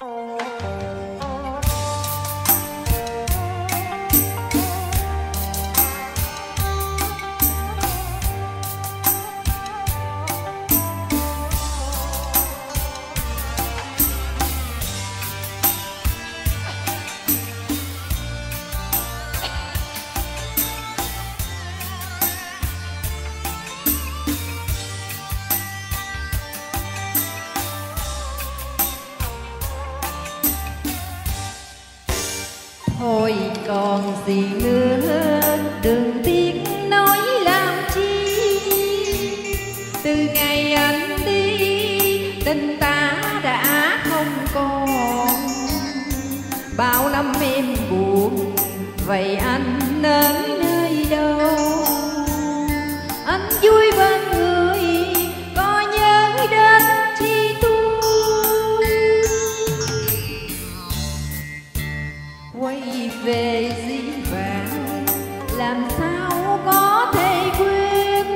Oh. Thôi còn gì nữa? Đừng tiếc, nói làm chi? Từ ngày anh đi, tình ta đã không còn. Bao năm em buồn, vậy anh đến nơi đâu? Về dĩ vãng làm sao có thể quên?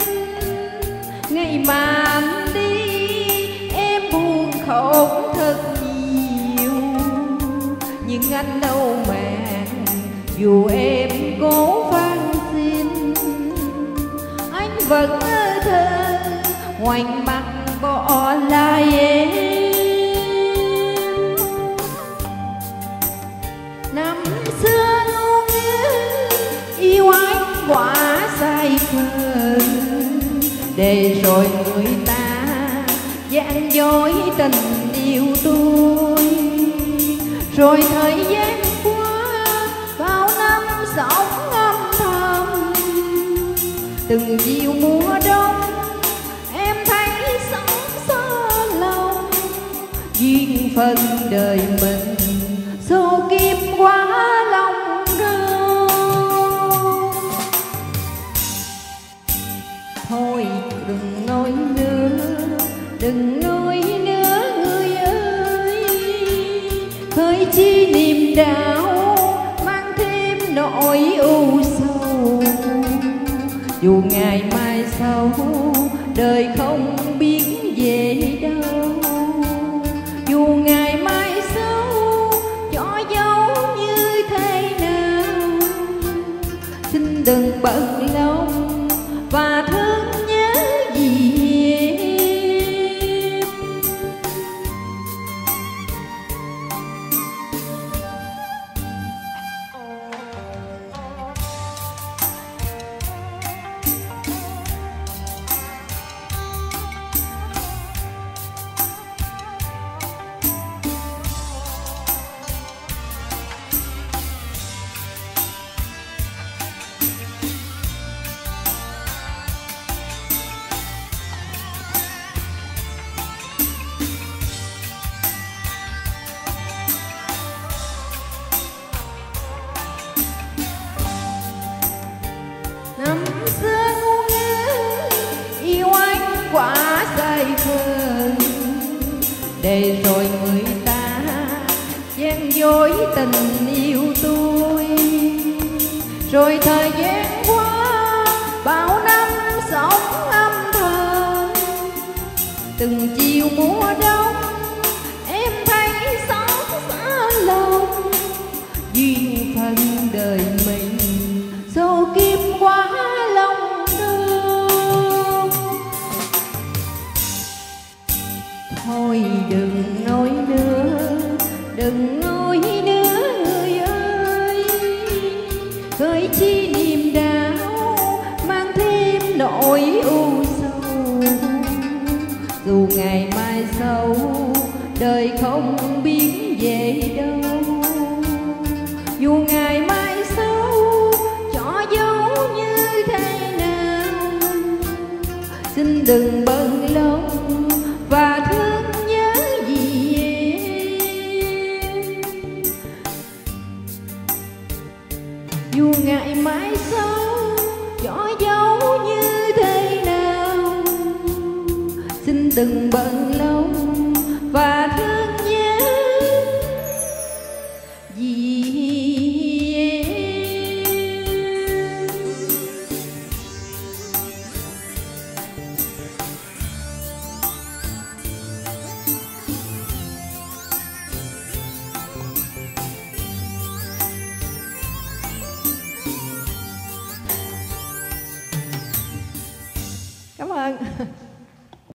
Ngày mà anh đi, em buồn khổ thật nhiều. Nhưng anh đâu màng dù em cố van xin, anh vẫn thơ ngoảnh mặt bỏ lại em. Để rồi người ta gian dối tình yêu tôi. Rồi thời gian qua, bao năm sống âm thầm, từng chiều mùa đông, em thấy sống xa lòng. Duyên phần đời mình số kiếp qua khơi chi niềm đau, mang thêm nỗi u sầu. Dù ngày mai sau, đời không biết về đâu. Dù ngày mai sau, cho dấu rồi người ta gian dối tình yêu tôi. Rồi thời gian qua, bao năm sống âm thầm, từng chiều mùa đông, em thấy xót xa lòng. Duyên phận ngày mai sau, đời không biết về đâu. Dù ngày mai sau, cho dấu như thế nào, xin đừng bận lòng và thương nhớ gì em. Dù ngày mai sau, cho dấu đừng bận lòng và thương nhớ. Vì em. Cảm ơn.